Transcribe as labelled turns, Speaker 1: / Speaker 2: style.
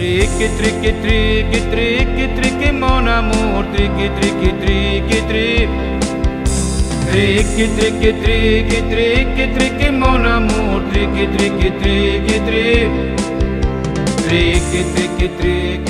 Speaker 1: Tricky, tricky, tricky, tricky, tricky, mon amour, tricky, tricky, tricky, tricky. Tricky, tricky, tricky, tricky, tricky, mon amour, tricky, tricky, tricky, tricky. Tricky, tricky, tricky.